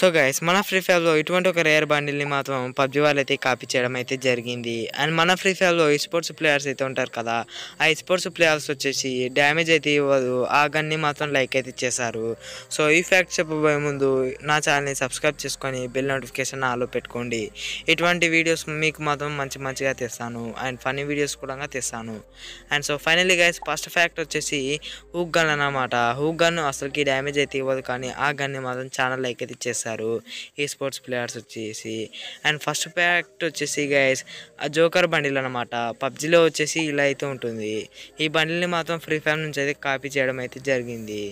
So guys మన free ఫైర్లో ఇటువంటి ఒక రేర్ బండిల్ని మాత్రం పబ్జి వాళ్ళు అయితే కాపీ చేయడం అయితే జరిగింది. అండ్ మన ఫ్రీ ఫైర్లో స్పోర్ట్స్ ప్లేయర్స్ అయితే ఉంటారు కదా ఆ స్పోర్ట్స్ ప్లేయర్స్ వచ్చేసి డ్యామేజ్ అయితే ఇవ్వదు ఆ గన్ని మాత్రం లైక్ అయితే చేశారు సో ఈ ఫ్యాక్ట్ చెప్పబోయే ముందు నా ఛానల్ని సబ్స్క్రైబ్ చేసుకొని బెల్ నోటిఫికేషన్ ఆలో పెట్టుకోండి. ఇటువంటి వీడియోస్ మీకు మాత్రం మంచి మంచిగా తెస్తాను. అండ్ ఫనీ వీడియోస్ కూడా తెస్తాను. And so finally guys first fact వచ్చేసి హూక్ గన్ అన్నమాట. హూక్ గన్ అసలుకి డ్యామేజ్ అయితే ఇవ్వదు కానీ ఆ గన్ని మాత్రం ఛానల్ లైక్ అయితే చేశారు ఈ స్పోర్ట్స్ ప్లేయర్స్ వచ్చేసి. అండ్ ఫస్ట్ ఫ్యాక్ట్ వచ్చేసి గైస్ ఆ జోకర్ బండిల్ అనమాట పబ్జిలో వచ్చేసి ఇలా అయితే ఉంటుంది. ఈ బండిల్ని మాత్రం ఫ్రీ ఫైర్ నుంచి అయితే కాపీ చేయడం అయితే జరిగింది.